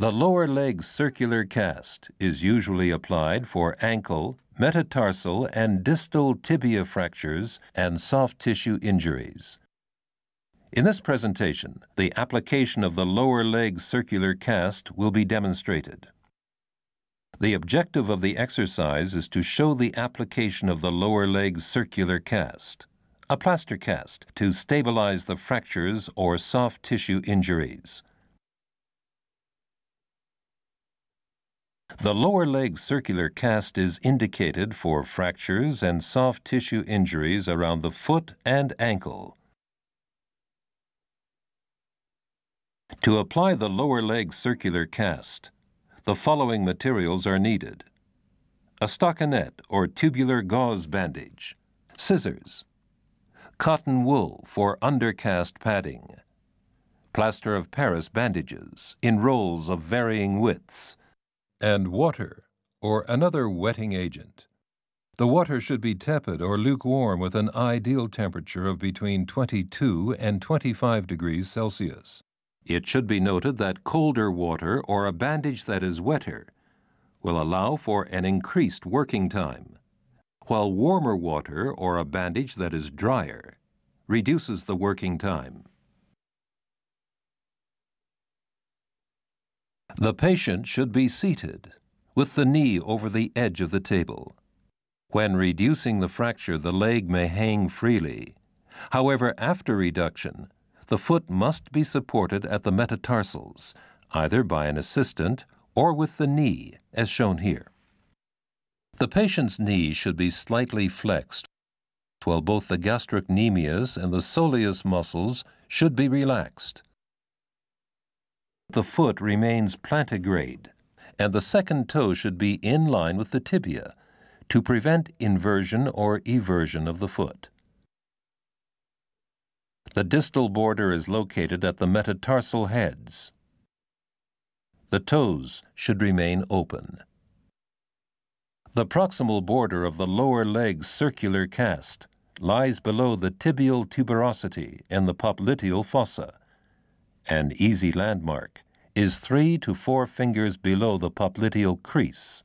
The lower leg circular cast is usually applied for ankle, metatarsal, and distal tibia fractures and soft tissue injuries. In this presentation, the application of the lower leg circular cast will be demonstrated. The objective of the exercise is to show the application of the lower leg circular cast, a plaster cast to stabilize the fractures or soft tissue injuries. The lower leg circular cast is indicated for fractures and soft tissue injuries around the foot and ankle. To apply the lower leg circular cast, the following materials are needed. A stockinette or tubular gauze bandage, scissors, cotton wool for undercast padding, plaster of Paris bandages in rolls of varying widths, and water or another wetting agent. The water should be tepid or lukewarm with an ideal temperature of between 22 and 25 degrees Celsius. It should be noted that colder water or a bandage that is wetter will allow for an increased working time, while warmer water or a bandage that is drier reduces the working time. The patient should be seated, with the knee over the edge of the table. When reducing the fracture, the leg may hang freely. However, after reduction, the foot must be supported at the metatarsals, either by an assistant or with the knee, as shown here. The patient's knee should be slightly flexed, while both the gastrocnemius and the soleus muscles should be relaxed the foot remains plantigrade, and the second toe should be in line with the tibia to prevent inversion or eversion of the foot. The distal border is located at the metatarsal heads. The toes should remain open. The proximal border of the lower leg circular cast lies below the tibial tuberosity and the popliteal fossa an easy landmark, is three to four fingers below the popliteal crease.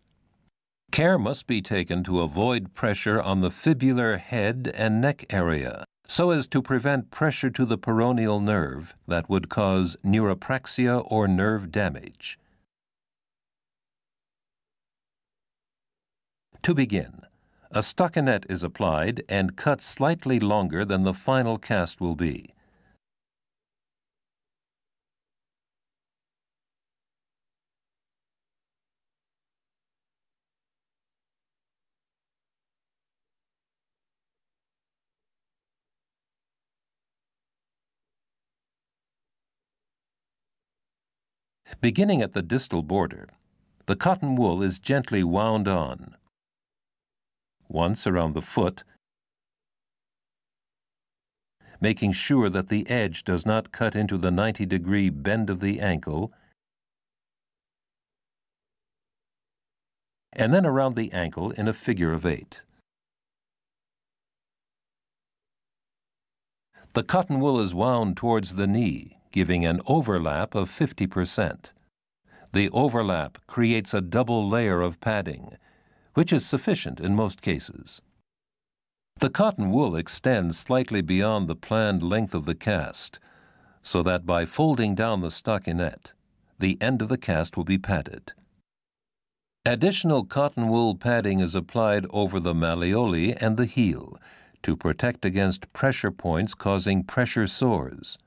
Care must be taken to avoid pressure on the fibular head and neck area so as to prevent pressure to the peroneal nerve that would cause neuropraxia or nerve damage. To begin, a stockinette is applied and cut slightly longer than the final cast will be. Beginning at the distal border, the cotton wool is gently wound on. Once around the foot, making sure that the edge does not cut into the 90 degree bend of the ankle, and then around the ankle in a figure of eight. The cotton wool is wound towards the knee, giving an overlap of 50%. The overlap creates a double layer of padding, which is sufficient in most cases. The cotton wool extends slightly beyond the planned length of the cast, so that by folding down the stockinette, the end of the cast will be padded. Additional cotton wool padding is applied over the malleoli and the heel to protect against pressure points causing pressure sores.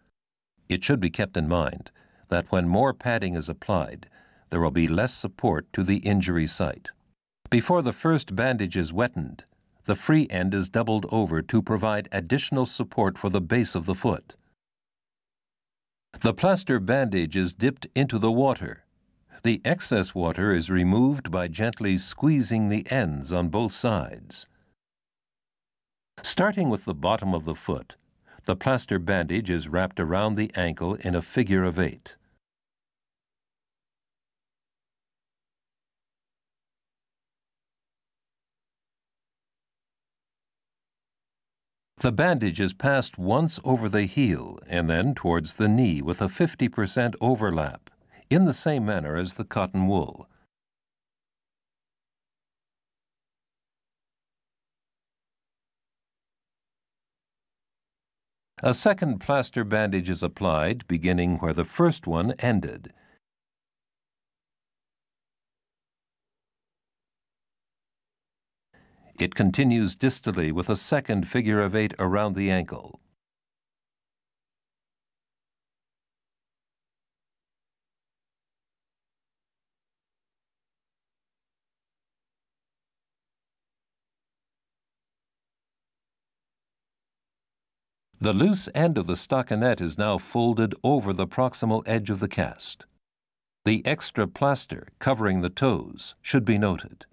It should be kept in mind that when more padding is applied, there will be less support to the injury site. Before the first bandage is wetted, the free end is doubled over to provide additional support for the base of the foot. The plaster bandage is dipped into the water. The excess water is removed by gently squeezing the ends on both sides. Starting with the bottom of the foot, the plaster bandage is wrapped around the ankle in a figure of eight. The bandage is passed once over the heel and then towards the knee with a 50% overlap, in the same manner as the cotton wool. A second plaster bandage is applied, beginning where the first one ended. It continues distally with a second figure of eight around the ankle. The loose end of the stockinette is now folded over the proximal edge of the cast. The extra plaster covering the toes should be noted.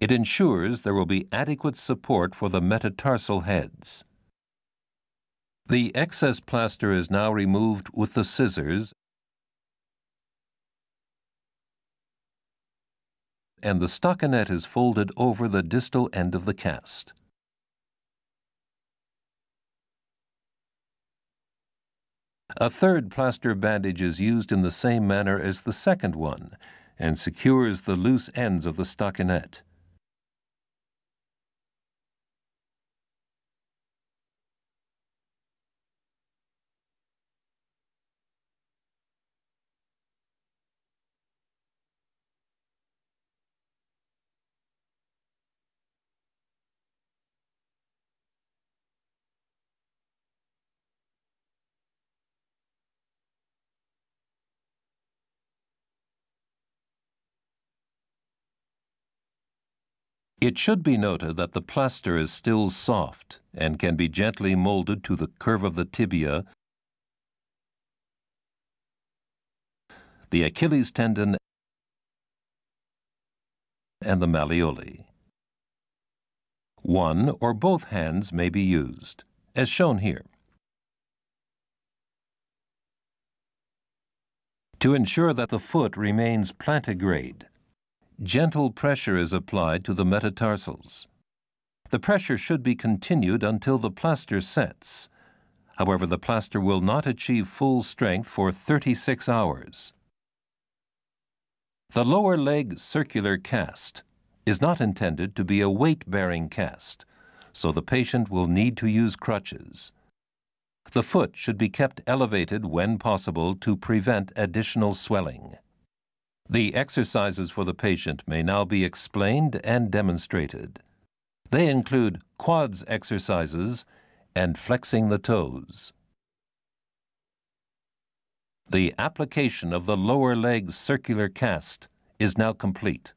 It ensures there will be adequate support for the metatarsal heads. The excess plaster is now removed with the scissors and the stockinette is folded over the distal end of the cast. A third plaster bandage is used in the same manner as the second one and secures the loose ends of the stockinette. It should be noted that the plaster is still soft and can be gently molded to the curve of the tibia, the Achilles tendon, and the malleoli. One or both hands may be used, as shown here. To ensure that the foot remains plantigrade, gentle pressure is applied to the metatarsals. The pressure should be continued until the plaster sets. However, the plaster will not achieve full strength for 36 hours. The lower leg circular cast is not intended to be a weight-bearing cast, so the patient will need to use crutches. The foot should be kept elevated when possible to prevent additional swelling. The exercises for the patient may now be explained and demonstrated. They include quads exercises and flexing the toes. The application of the lower leg circular cast is now complete.